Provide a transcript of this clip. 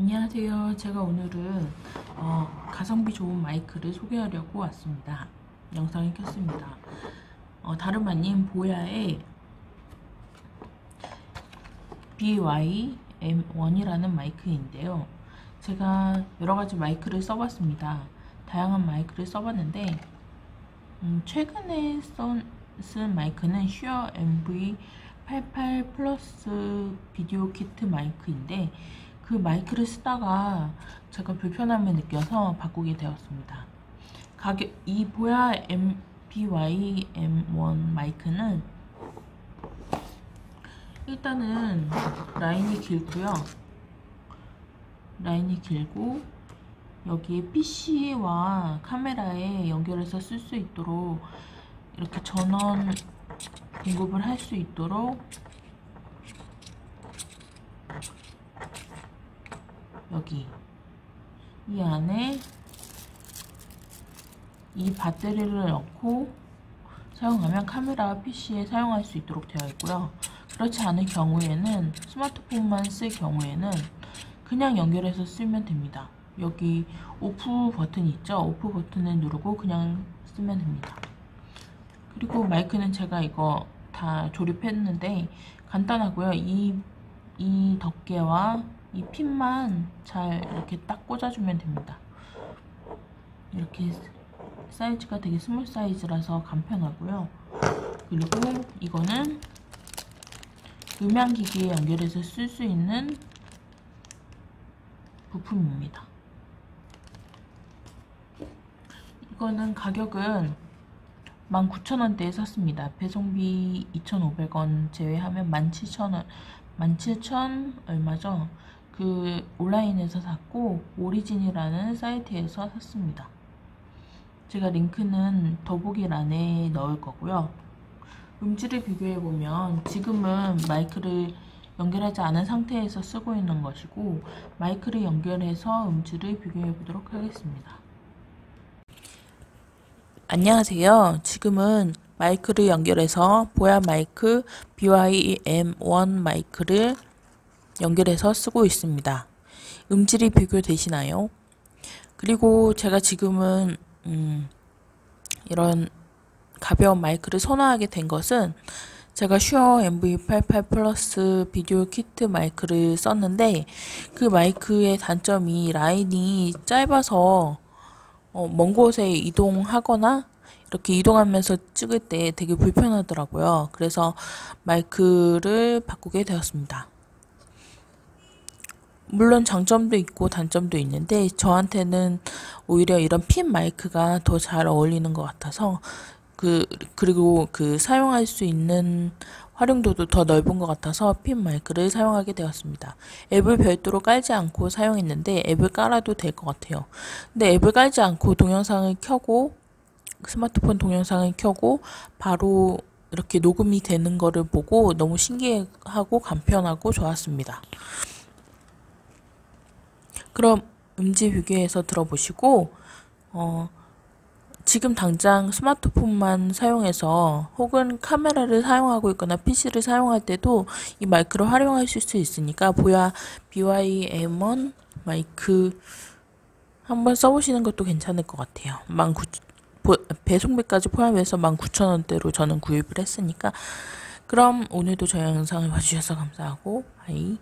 안녕하세요. 제가 오늘은 어, 가성비 좋은 마이크를 소개하려고 왔습니다. 영상을 켰습니다. 어, 다름 아닌 보야의 BY-M1이라는 마이크인데요. 제가 여러가지 마이크를 써봤습니다. 다양한 마이크를 써봤는데 음, 최근에 써, 쓴 마이크는 슈어 MV88 플러스 비디오 키트 마이크인데 그 마이크를 쓰다가 제가 불편함을 느껴서 바꾸게 되었습니다. 가격 이 보야 MPY M1 마이크는 일단은 라인이 길고요. 라인이 길고 여기에 PC와 카메라에 연결해서 쓸 수 있도록 이렇게 전원 공급을 할 수 있도록 여기 이 안에 이 배터리를 넣고 사용하면 카메라와 PC에 사용할 수 있도록 되어 있고요. 그렇지 않을 경우에는 스마트폰만 쓸 경우에는 그냥 연결해서 쓰면 됩니다. 여기 오프 버튼 있죠? 오프 버튼을 누르고 그냥 쓰면 됩니다. 그리고 마이크는 제가 이거 다 조립했는데 간단하고요. 이, 이 덮개와 이 핀만 잘 이렇게 딱 꽂아주면 됩니다. 이렇게 사이즈가 되게 small 사이즈라서 간편하고요. 그리고 이거는 음향기기에 연결해서 쓸 수 있는 부품입니다. 이거는 가격은 19,000원대에 샀습니다. 배송비 2,500원 제외하면 17,000원, 17,000 얼마죠? 그 온라인에서 샀고 오리진이라는 사이트에서 샀습니다. 제가 링크는 더보기란에 넣을 거고요. 음질을 비교해 보면 지금은 마이크를 연결하지 않은 상태에서 쓰고 있는 것이고 마이크를 연결해서 음질을 비교해 보도록 하겠습니다. 안녕하세요. 지금은 마이크를 연결해서 보야 마이크 BYM1 마이크를 연결해서 쓰고 있습니다. 음질이 비교되시나요? 그리고 제가 지금은 음, 이런 가벼운 마이크를 선호하게 된 것은 제가 슈어 MV88 플러스 비디오 키트 마이크를 썼는데 그 마이크의 단점이 라인이 짧아서 어, 먼 곳에 이동하거나 이렇게 이동하면서 찍을 때 되게 불편하더라고요. 그래서 마이크를 바꾸게 되었습니다. 물론 장점도 있고 단점도 있는데 저한테는 오히려 이런 핀 마이크가 더 잘 어울리는 것 같아서 그 그리고 그 사용할 수 있는 활용도도 더 넓은 것 같아서 핀 마이크를 사용하게 되었습니다. 앱을 별도로 깔지 않고 사용했는데 앱을 깔아도 될 것 같아요. 근데 앱을 깔지 않고 동영상을 켜고 스마트폰 동영상을 켜고 바로 이렇게 녹음이 되는 거를 보고 너무 신기하고 간편하고 좋았습니다. 그럼 음질 비교해서 들어보시고 어, 지금 당장 스마트폰만 사용해서 혹은 카메라를 사용하고 있거나 PC를 사용할 때도 이 마이크를 활용하실 수 있으니까 보야 BYM1 마이크 한번 써보시는 것도 괜찮을 것 같아요. 19, 배송비까지 포함해서 19,000원대로 저는 구입을 했으니까 그럼 오늘도 저희 영상을 봐주셔서 감사하고 바이